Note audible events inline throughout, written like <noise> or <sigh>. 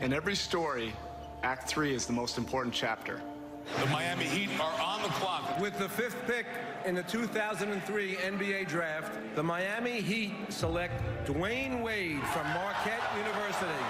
In every story, Act 3 is the most important chapter. The Miami Heat are on the clock. With the fifth pick in the 2003 NBA Draft, the Miami Heat select Dwyane Wade from Marquette University.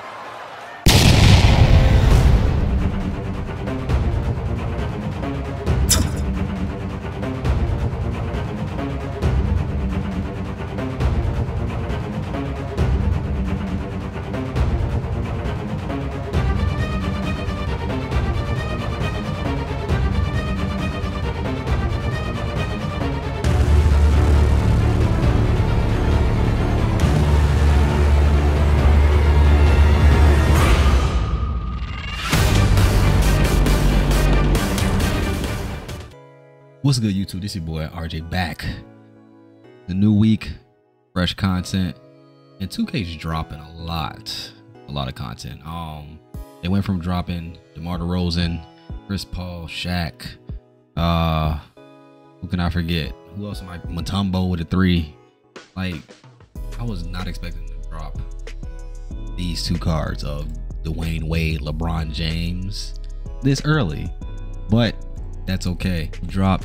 What's good, YouTube? This is your boy RJ back. The new week, fresh content, and 2K's dropping a lot, a lot of content. Um, they went from dropping DeMar DeRozan, Chris Paul, Shaq. Uh, who can I forget? Who else am I? Mutombo with a three. Like, I was not expecting to drop these two cards of Dwyane Wade, LeBron James this early, but that's okay. Drop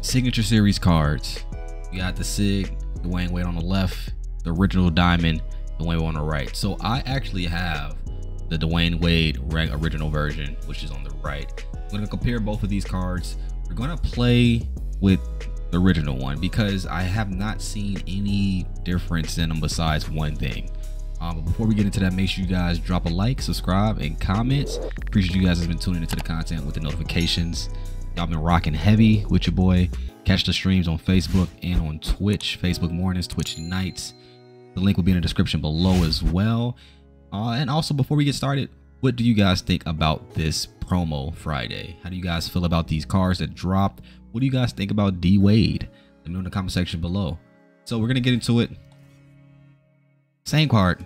signature series cards. You got the Sig, Dwyane Wade on the left, the original Diamond, Dwyane Wade on the right. So I actually have the Dwyane Wade original version, which is on the right. I'm gonna compare both of these cards. We're gonna play with the original one because I have not seen any difference in them besides one thing. Um, but before we get into that, make sure you guys drop a like, subscribe, and comments. Appreciate you guys have been tuning into the content with the notifications. Y'all been rocking heavy with your boy. Catch the streams on Facebook and on Twitch. Facebook mornings, Twitch nights. The link will be in the description below as well. Uh, and also, before we get started, what do you guys think about this promo Friday? How do you guys feel about these cars that dropped? What do you guys think about D Wade? Let me know in the comment section below. So we're gonna get into it. Same card,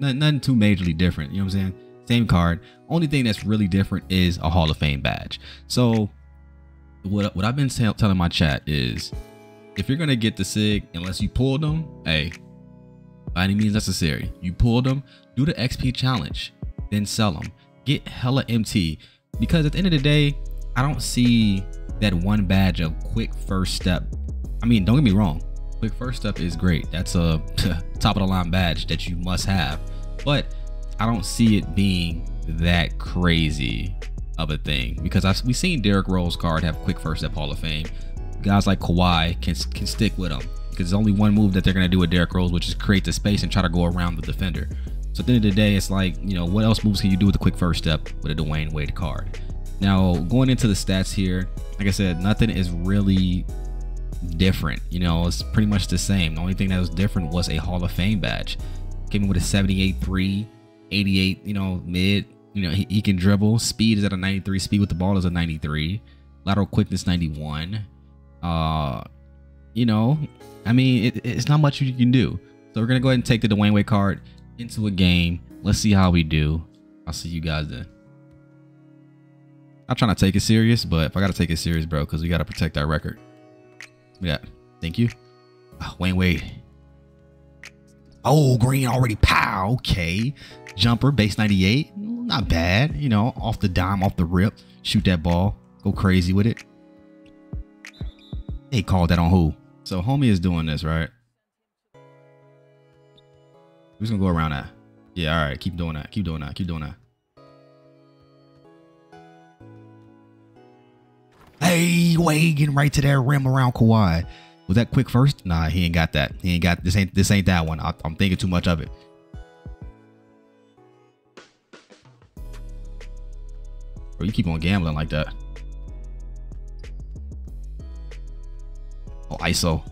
nothing too majorly different. You know what I'm saying? Same card. Only thing that's really different is a Hall of Fame badge. So what what I've been telling my chat is, if you're gonna get the sig, unless you pulled them, hey, by any means necessary, you pulled them, do the XP challenge, then sell them. Get hella MT because at the end of the day, I don't see that one badge of quick first step. I mean, don't get me wrong, quick first step is great. That's a <laughs> top of the line badge that you must have, but I don't see it being that crazy of a thing because I've, we've seen Derrick Rose card have quick first step Hall of Fame. Guys like Kawhi can can stick with them because there's only one move that they're gonna do with Derrick Rose, which is create the space and try to go around the defender. So at the end of the day, it's like you know what else moves can you do with a quick first step with a Dwyane Wade card? Now going into the stats here, like I said, nothing is really different. You know, it's pretty much the same. The only thing that was different was a Hall of Fame badge. Came in with a 78 3, 88, you know, mid, you know, he, he can dribble. Speed is at a 93. Speed with the ball is a 93. Lateral quickness 91. Uh, you know, I mean, it, it's not much you can do. So we're gonna go ahead and take the Dwyane Wade card into a game. Let's see how we do. I'll see you guys then. I'm trying to take it serious, but if I gotta take it serious, bro, because we gotta protect our record. Yeah, thank you. Oh, Wayne Wade. Oh, green already. Pow. Okay. Jumper, base 98 not bad. You know, off the dime, off the rip, shoot that ball, go crazy with it. They called that on who? So homie is doing this, right? Who's gonna go around that? Yeah, all right. Keep doing that. Keep doing that. Keep doing that. Hey, Wade getting right to that rim around Kawhi. Was that quick first? Nah, he ain't got that. He ain't got this. Ain't this ain't that one. I, I'm thinking too much of it. Bro, you keep on gambling like that. Oh, ISO.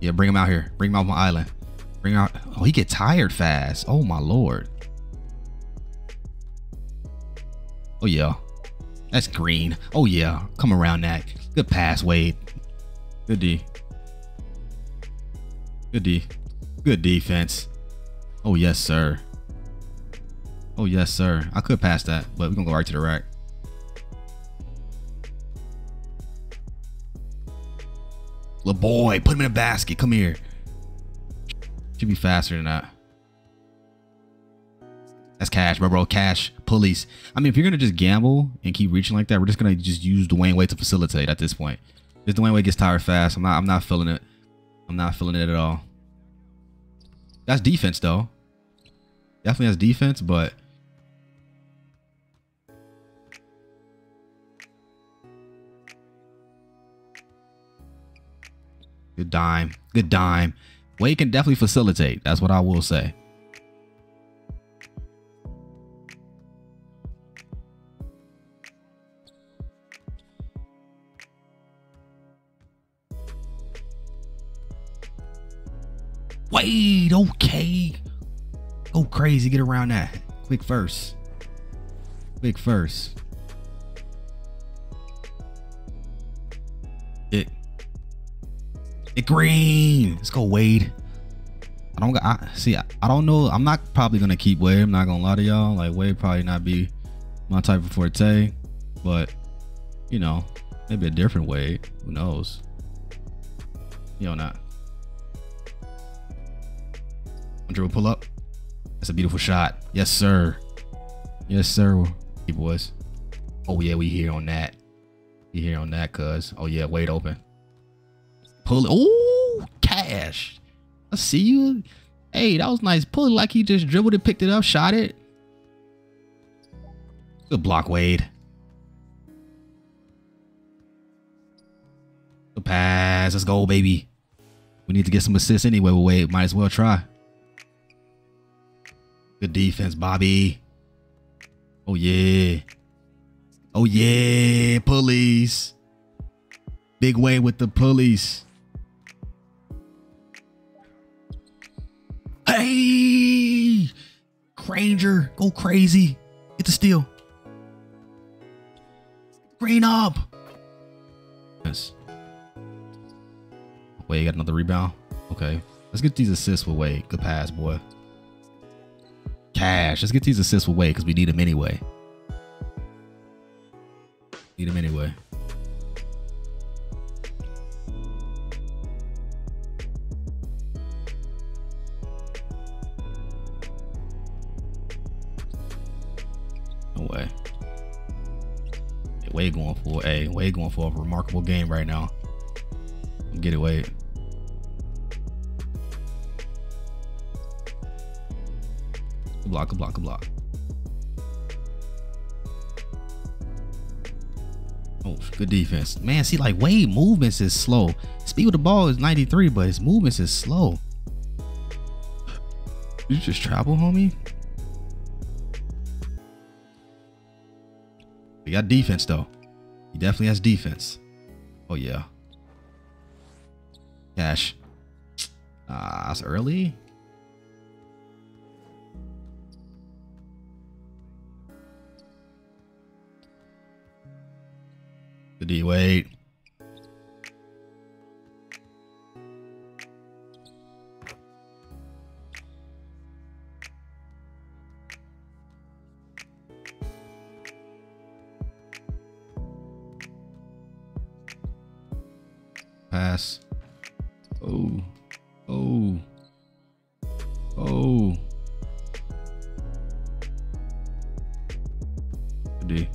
Yeah, bring him out here. Bring him out my island. Bring out. Oh, he get tired fast. Oh my lord. Oh yeah. That's green. Oh yeah. Come around that. Good pass, Wade. Good D. Good D. Good defense. Oh yes, sir. Oh, yes, sir. I could pass that, but we're going to go right to the rack. Little boy, put him in a basket. Come here. Should be faster than that. That's cash, bro, bro. Cash, police. I mean, if you're gonna just gamble and keep reaching like that, we're just gonna just use Dwyane Wade to facilitate at this point. If Dwyane Wade gets tired fast, I'm not. I'm not feeling it. I'm not feeling it at all. That's defense, though. Definitely has defense, but good dime, good dime. Wade can definitely facilitate. That's what I will say. Wade, okay. Go crazy, get around that. Quick first. Quick first. It green. Let's go, Wade. I don't I see I, I don't know. I'm not probably gonna keep Wade. I'm not gonna lie to y'all. Like Wade probably not be my type of forte. But you know, maybe a different Wade. Who knows? You know not. Dribble pull up. That's a beautiful shot. Yes, sir. Yes, sir. Hey, boys. Oh, yeah, we here on that. You here on that, cuz. Oh, yeah, Wade open. Pull. Oh, cash. I see you. Hey, that was nice. Pull it like he just dribbled it, picked it up, shot it. Good block, Wade. Good pass. Let's go, baby. We need to get some assists anyway with Wade. Might as well try. Good defense, Bobby. Oh, yeah. Oh, yeah. Police. Big way with the police. Hey! Granger, go crazy. Get the steal. Green up. Yes. Wait, you got another rebound. Okay. Let's get these assists with Wade. Good pass, boy. Cash. Let's get these assists with Wade because we need them anyway. Wade going for a Wade going for a remarkable game right now. Get it, Wade. block, a block, a block. Oh, good defense. Man, see, like Wade movements is slow. Speed with the ball is 93, but his movements is slow. You just travel, homie? Got defense, though. He definitely has defense. Oh, yeah. Cash. Ah, uh, that's early. The D wait. Pass. Oh. Oh. Oh. D.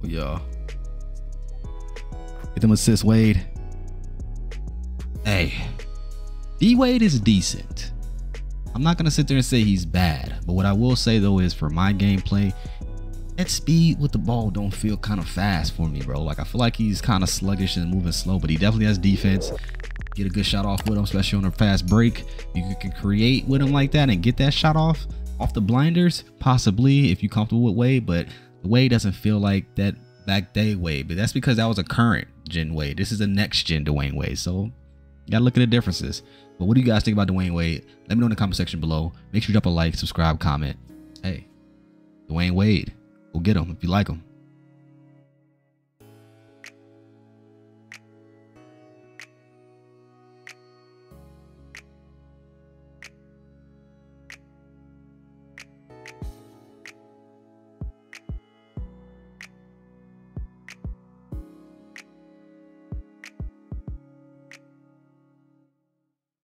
Oh, y'all. Get them assists, Wade. Hey, D Wade is decent. I'm not gonna sit there and say he's bad, but what I will say though is for my gameplay, that speed with the ball don't feel kind of fast for me, bro. Like I feel like he's kind of sluggish and moving slow, but he definitely has defense. Get a good shot off with him, especially on a fast break. You can create with him like that and get that shot off off the blinders, possibly if you're comfortable with Wade, but Wade doesn't feel like that back day Wade, but that's because that was a current gen Wade. This is a next gen Dwyane Wade. So gotta look at the differences. But what do you guys think about Dwyane Wade? Let me know in the comment section below. Make sure you drop a like, subscribe, comment. Hey, Dwyane Wade, go get him if you like him.